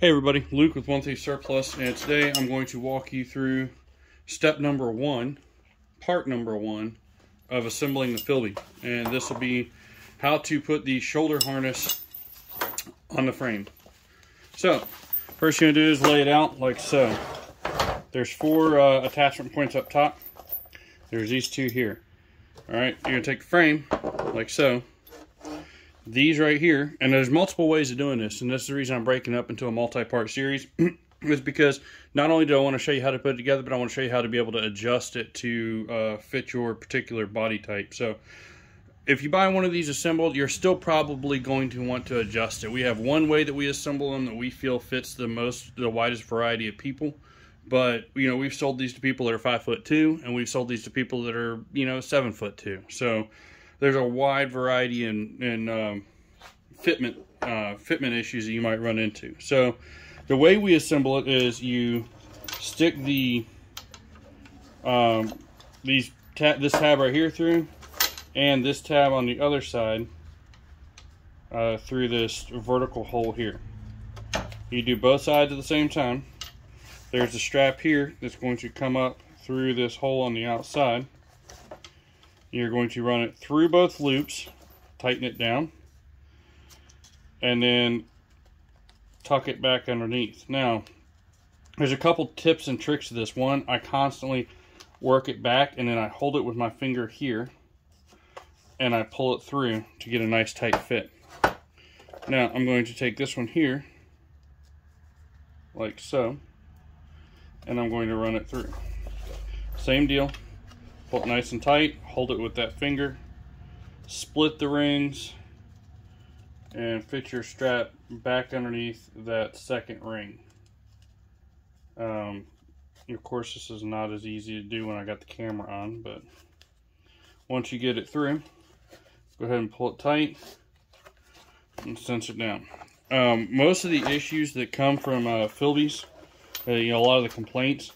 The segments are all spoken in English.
Hey everybody, Luke with One Surplus, and today I'm going to walk you through step number one, part number one of assembling the FILBE. And this will be how to put the shoulder harness on the frame. So, first you're gonna do is lay it out like so. There's four uh, attachment points up top. There's these two here. All right, you're gonna take the frame like so these right here, and there's multiple ways of doing this, and this is the reason I'm breaking up into a multi-part series, is because not only do I want to show you how to put it together, but I want to show you how to be able to adjust it to uh, fit your particular body type. So if you buy one of these assembled, you're still probably going to want to adjust it. We have one way that we assemble them that we feel fits the most, the widest variety of people. But, you know, we've sold these to people that are five foot two, and we've sold these to people that are, you know, seven foot two. So there's a wide variety in, in um, fitment, uh, fitment issues that you might run into. So the way we assemble it is you stick the um, these this tab right here through and this tab on the other side uh, through this vertical hole here. You do both sides at the same time. There's a strap here that's going to come up through this hole on the outside you're going to run it through both loops, tighten it down, and then tuck it back underneath. Now, there's a couple tips and tricks to this. One, I constantly work it back and then I hold it with my finger here and I pull it through to get a nice tight fit. Now, I'm going to take this one here, like so, and I'm going to run it through. Same deal, Pull it nice and tight, hold it with that finger, split the rings, and fit your strap back underneath that second ring. Um, of course, this is not as easy to do when I got the camera on, but once you get it through, go ahead and pull it tight and cinch it down. Um, most of the issues that come from uh, FILBEs, uh, you know, a lot of the complaints,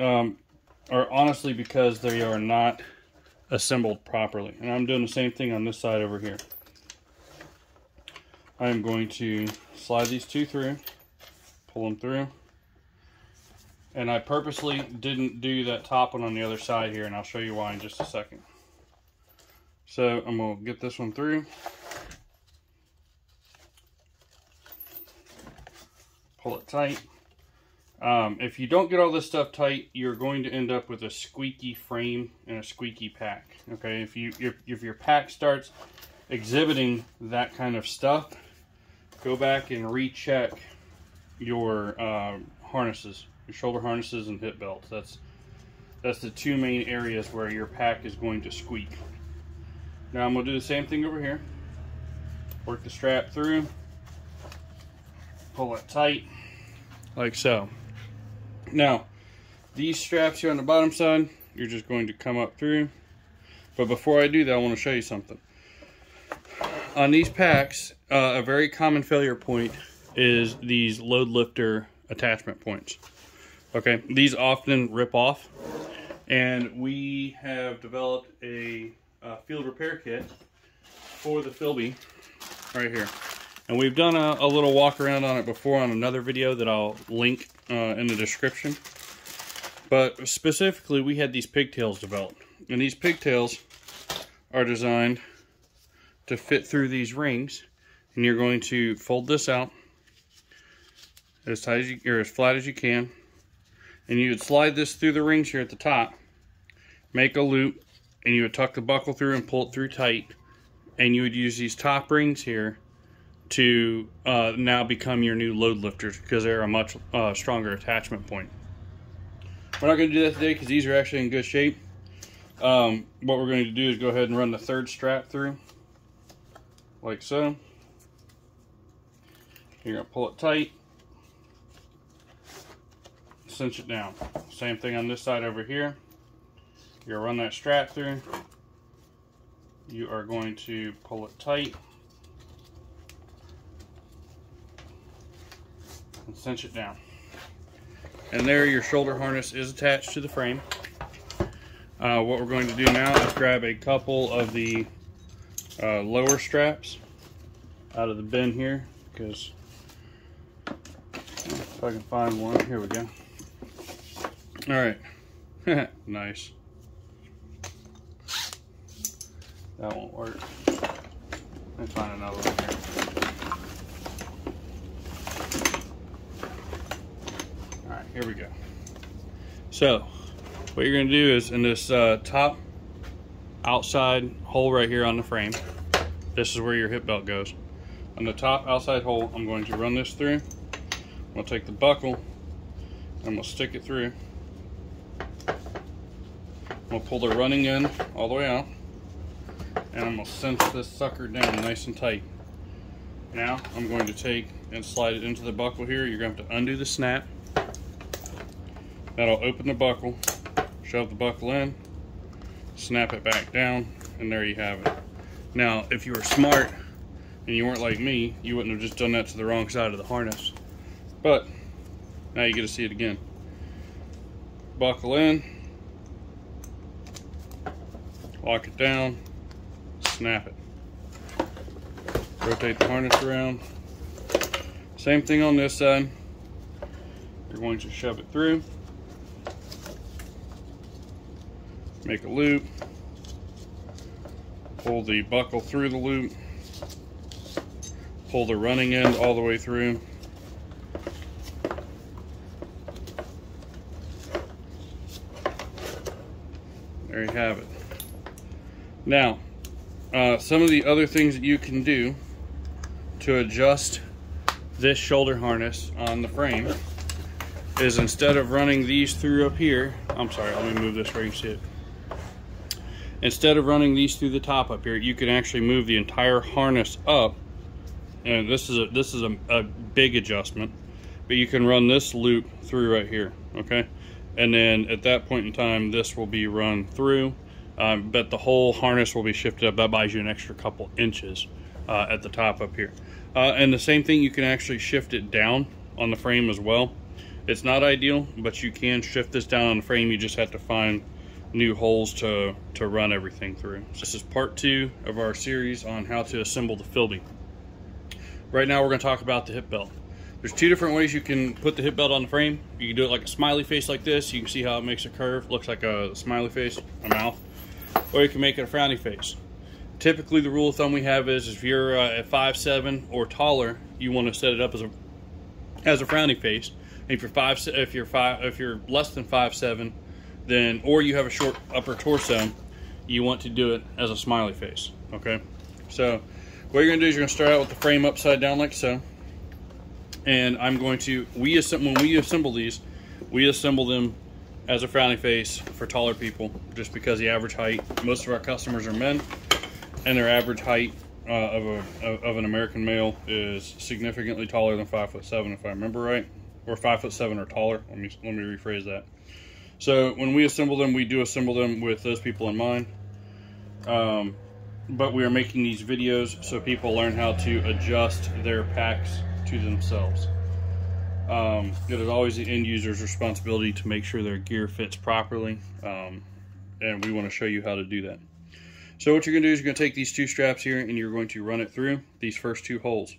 um, are honestly because they are not assembled properly. And I'm doing the same thing on this side over here. I'm going to slide these two through, pull them through. And I purposely didn't do that top one on the other side here, and I'll show you why in just a second. So I'm to get this one through. Pull it tight. Um, if you don't get all this stuff tight, you're going to end up with a squeaky frame and a squeaky pack. Okay, if you if, if your pack starts exhibiting that kind of stuff, go back and recheck your uh, harnesses, your shoulder harnesses and hip belts. That's that's the two main areas where your pack is going to squeak. Now I'm going to do the same thing over here. Work the strap through, pull it tight, like so. Now, these straps here on the bottom side, you're just going to come up through. But before I do that, I want to show you something. On these packs, uh, a very common failure point is these load lifter attachment points. Okay, these often rip off. And we have developed a uh, field repair kit for the FILBE right here. And we've done a, a, little walk around on it before on another video that I'll link uh, in the description. But specifically, we had these pigtails developed. And these pigtails are designed to fit through these rings. And you're going to fold this out as tight as you, or as flat as you can. And you would slide this through the rings here at the top, make a loop, and you would tuck the buckle through and pull it through tight. And you would use these top rings here to uh, now become your new load lifters because they're a much uh, stronger attachment point. We're not going to do that today because these are actually in good shape. Um, what we're going to do is go ahead and run the third strap through, like so. You're going to pull it tight, cinch it down. Same thing on this side over here. You're going to run that strap through. You are going to pull it tight. And cinch it down. And there your shoulder harness is attached to the frame. Uh, what we're going to do now is grab a couple of the uh, lower straps out of the bin here because If I can find one. Here we go. All right. nice. That won't work. Let's find another one here. We go. So, what you're gonna do is in this uh, top outside hole right here on the frame, this is where your hip belt goes. On the top outside hole, I'm going to run this through. I'm gonna take the buckle, and I'm gonna stick it through. I'm gonna pull the running end all the way out, and I'm gonna cinch this sucker down nice and tight. Now, I'm going to take and slide it into the buckle here. You're gonna have to undo the snap. That'll open the buckle, shove the buckle in, snap it back down, and there you have it. Now, if you were smart and you weren't like me, you wouldn't have just done that to the wrong side of the harness. But, now you get to see it again. Buckle in, lock it down, snap it. Rotate the harness around. Same thing on this side. You're going to shove it through. Make a loop. Pull the buckle through the loop. Pull the running end all the way through. There you have it. Now, uh, some of the other things that you can do to adjust this shoulder harness on the frame is instead of running these through up here, I'm sorry, let me move this where you see it. Instead of running these through the top up here, you can actually move the entire harness up. And this is a this is a, a big adjustment, but you can run this loop through right here, okay? And then at that point in time, this will be run through, um, but the whole harness will be shifted up. That buys you an extra couple inches uh, at the top up here. Uh, and the same thing, you can actually shift it down on the frame as well. It's not ideal, but you can shift this down on the frame. You just have to find new holes to, to run everything through. So this is part two of our series on how to assemble the FILBE. Right now we're going to talk about the hip belt. There's two different ways you can put the hip belt on the frame. You can do it like a smiley face like this. You can see how it makes a curve. Looks like a smiley face, a mouth. Or you can make it a frowny face. Typically the rule of thumb we have is if you're uh, at 5'7 or taller, you want to set it up as a as a frowny face. And if you're five, if you're five, if you're less than five seven, then or you have a short upper torso, you want to do it as a smiley face. Okay, so what you're gonna do is you're gonna start out with the frame upside down like so, and I'm going to we assemble when we assemble these, we assemble them as a frowny face for taller people, just because the average height. Most of our customers are men, and their average height uh, of a of an American male is significantly taller than five foot seven, if I remember right, or five foot seven or taller. Let me let me rephrase that. So when we assemble them, we do assemble them with those people in mind. Um, but we are making these videos so people learn how to adjust their packs to themselves. Um, it is always the end user's responsibility to make sure their gear fits properly, um, and we want to show you how to do that. So what you're going to do is you're going to take these two straps here and you're going to run it through these first two holes.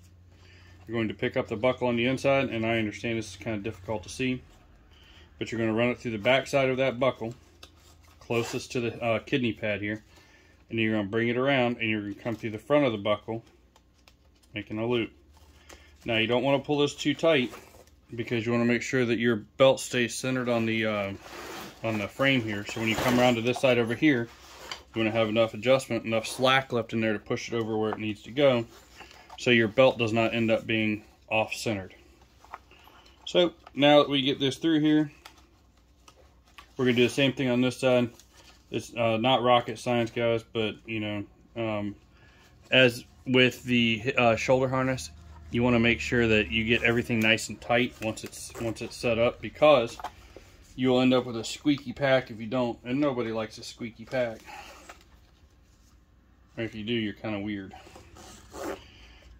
You're going to pick up the buckle on the inside, and I understand this is kind of difficult to see but you're going to run it through the back side of that buckle closest to the uh, kidney pad here and you're going to bring it around and you're going to come through the front of the buckle making a loop. Now you don't want to pull this too tight because you want to make sure that your belt stays centered on the uh, on the frame here. So when you come around to this side over here you want to have enough adjustment enough slack left in there to push it over where it needs to go so your belt does not end up being off centered so now that we get this through here we're going to do the same thing on this side. It's uh, not rocket science, guys, but, you know, um, as with the uh, shoulder harness, you want to make sure that you get everything nice and tight once it's once it's set up because you'll end up with a squeaky pack if you don't, and nobody likes a squeaky pack. Or if you do, you're kind of weird.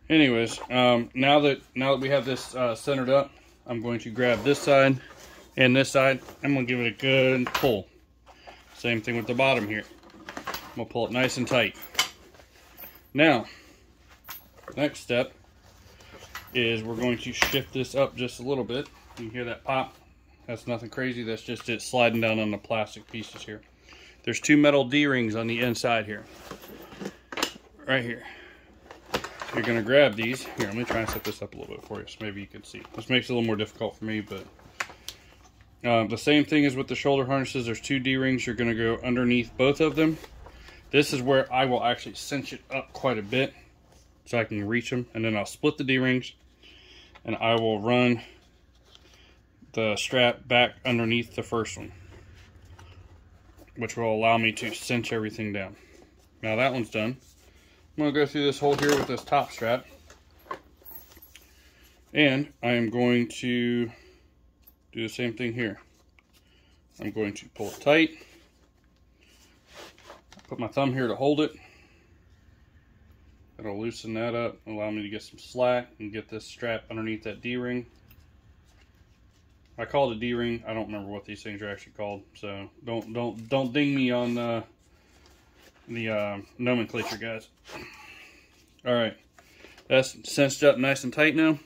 Anyways, um, now that now that we have this uh, centered up, I'm going to grab this side and this side, I'm going to give it a good pull. Same thing with the bottom here. I'm going to pull it nice and tight. Now, next step is we're going to shift this up just a little bit. You hear that pop? That's nothing crazy. That's just it sliding down on the plastic pieces here. There's two metal D-rings on the inside here. Right here. You're going to grab these. Here, let me try and set this up a little bit for you so maybe you can see. This makes it a little more difficult for me, but uh, the same thing as with the shoulder harnesses. There's two D-rings. You're going to go underneath both of them. This is where I will actually cinch it up quite a bit so I can reach them. And then I'll split the D-rings and I will run the strap back underneath the first one, which will allow me to cinch everything down. Now that one's done. I'm going to go through this hole here with this top strap. And I am going to do the same thing here. I'm going to pull it tight. Put my thumb here to hold it. It'll loosen that up, allow me to get some slack and get this strap underneath that D-ring. I call it a D-ring. I don't remember what these things are actually called, so don't don't don't ding me on uh, the uh, nomenclature, guys. All right, that's cinched up nice and tight now,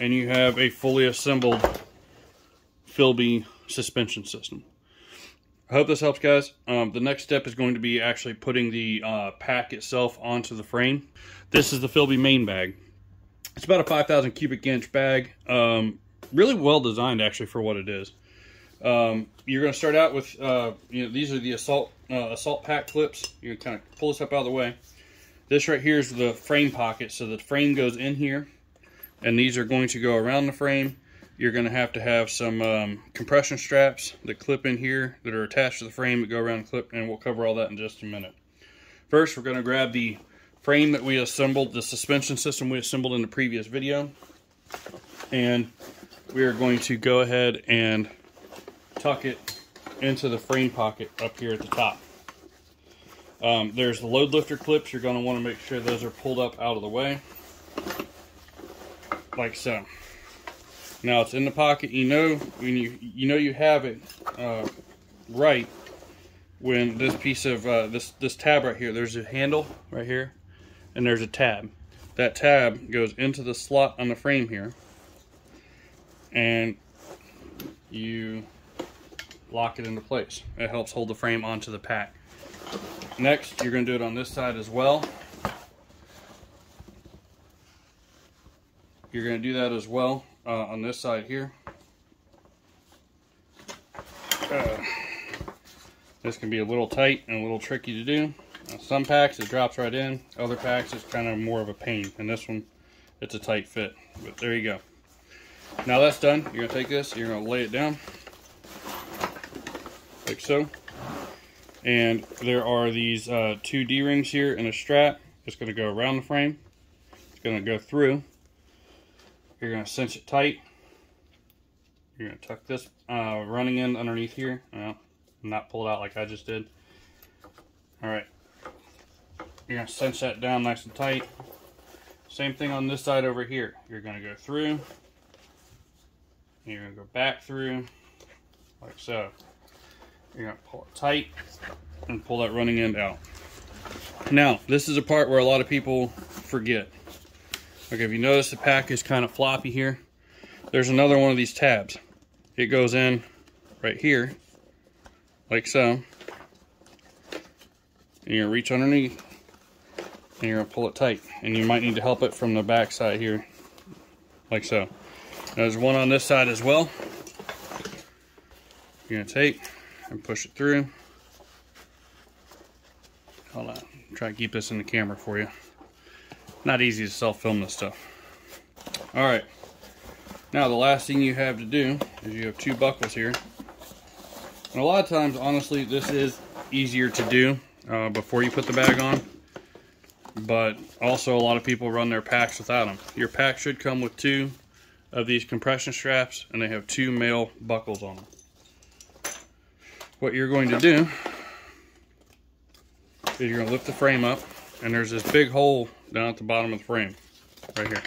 and you have a fully assembled FILBE suspension system. I hope this helps, guys. Um, the next step is going to be actually putting the uh, pack itself onto the frame. This is the FILBE main bag. It's about a 5,000 cubic inch bag. Um, really well designed, actually, for what it is. Um, you're going to start out with, uh, you know, these are the assault uh, assault pack clips. You kind of pull this up out of the way. This right here is the frame pocket, so the frame goes in here, and these are going to go around the frame you're going to have to have some um, compression straps that clip in here that are attached to the frame that go around the clip, and we'll cover all that in just a minute. First, we're going to grab the frame that we assembled, the suspension system we assembled in the previous video, and we are going to go ahead and tuck it into the frame pocket up here at the top. Um, there's the load lifter clips. You're going to want to make sure those are pulled up out of the way, like so. Now it's in the pocket. You know when you you know you have it uh, right when this piece of uh, this this tab right here. There's a handle right here, and there's a tab. That tab goes into the slot on the frame here, and you lock it into place. It helps hold the frame onto the pack. Next, you're going to do it on this side as well. You're going to do that as well uh, on this side here. Uh, this can be a little tight and a little tricky to do. Uh, some packs it drops right in, other packs it's kind of more of a pain. And this one, it's a tight fit. But there you go. Now that's done, you're gonna take this, you're gonna lay it down, like so. And there are these uh, two D-rings here and a strap. It's gonna go around the frame. It's gonna go through you're going to cinch it tight. You're going to tuck this uh, running end underneath here. Well, not pull it out like I just did. Alright. You're going to cinch that down nice and tight. Same thing on this side over here. You're going to go through. You're going to go back through. Like so. You're going to pull it tight and pull that running end out. Now, this is a part where a lot of people forget. Okay, if you notice the pack is kind of floppy here, there's another one of these tabs. It goes in right here, like so. And you're gonna reach underneath, and you're gonna pull it tight. And you might need to help it from the back side here, like so. There's one on this side as well. You're gonna take and push it through. Hold on, try to keep this in the camera for you. Not easy to self-film this stuff. All right. Now the last thing you have to do is you have two buckles here. And a lot of times, honestly, this is easier to do uh, before you put the bag on. But also a lot of people run their packs without them. Your pack should come with two of these compression straps and they have two male buckles on them. What you're going to do is you're going to lift the frame up and there's this big hole down at the bottom of the frame, right here.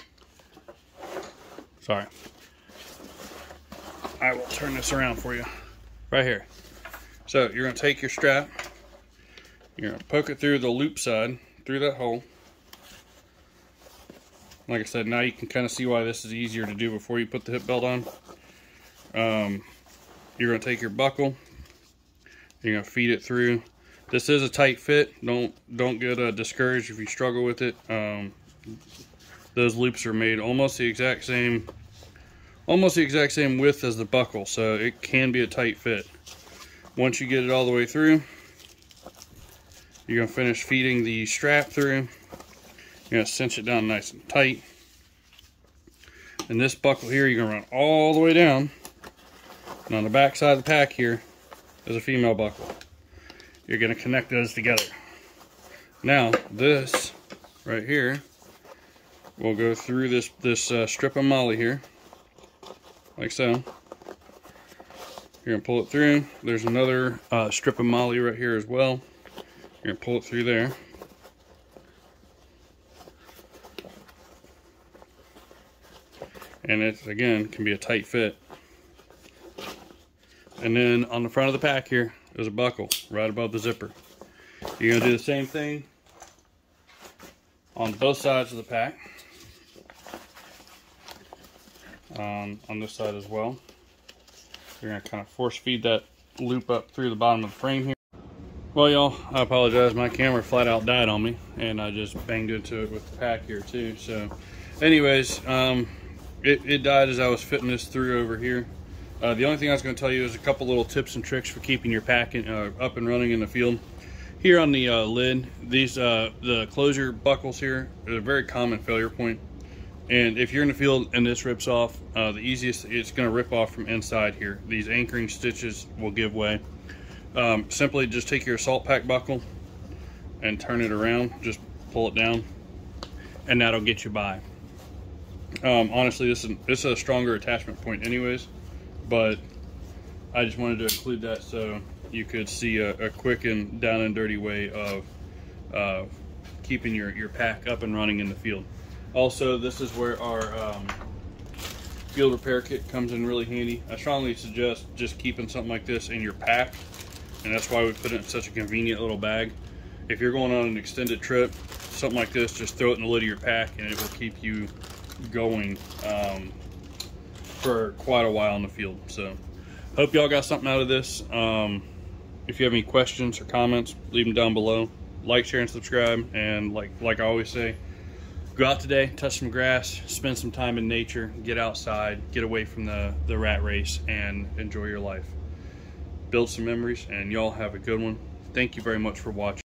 Sorry. I will turn this around for you, right here. So you're gonna take your strap, you're gonna poke it through the loop side, through that hole. like I said, now you can kind of see why this is easier to do before you put the hip belt on. Um, you're to take your buckle, you're to feed it through. This is a tight fit. Don't don't get uh, discouraged if you struggle with it. Um, those loops are made almost the exact same, almost the exact same width as the buckle, so it can be a tight fit. Once you get it all the way through, you're to finish feeding the strap through. You're to cinch it down nice and tight. And this buckle here, you're to run all the way down. And on the back side of the pack here is a female buckle. You're going to connect those together. Now, this right here will go through this, this uh, strip of MOLLE here, like so. You're going to pull it through. There's another uh, strip of MOLLE right here as well. You're going to pull it through there. and it again can be a tight fit and then on the front of the pack here is a buckle right above the zipper. You're going to do the same thing on both sides of the pack. Um, on this side as well. You're going to kind of force feed that loop up through the bottom of the frame here. Well y'all I apologize. My camera flat out died on me and I just banged into it with the pack here too. So anyways um, it, it died as I was fitting this through over here. Uh, the only thing I was going to tell you is a couple little tips and tricks for keeping your pack in, uh, up and running in the field. Here on the uh, lid, these uh, the closure buckles here are a very common failure point. And if you're in the field and this rips off, uh, the easiest, it's going to rip off from inside here. These anchoring stitches will give way. Um, simply just take your assault pack buckle and turn it around, just pull it down, and that'll get you by. Um, honestly, this is, this is a stronger attachment point anyways, but I just wanted to include that so you could see a, a quick and down and dirty way of uh, keeping your, your pack up and running in the field. Also, this is where our um, field repair kit comes in really handy. I strongly suggest just keeping something like this in your pack, and that's why we put it in such a convenient little bag. If you're going on an extended trip, something like this, just throw it in the lid of your pack and it will keep you going um, for quite a while in the field. So hope y'all got something out of this. Um, if you have any questions or comments, leave them down below. Like, share, and subscribe. And like like I always say, go out today, touch some grass, spend some time in nature, get outside, get away from the, the rat race, and enjoy your life. Build some memories, and y'all have a good one. Thank you very much for watching.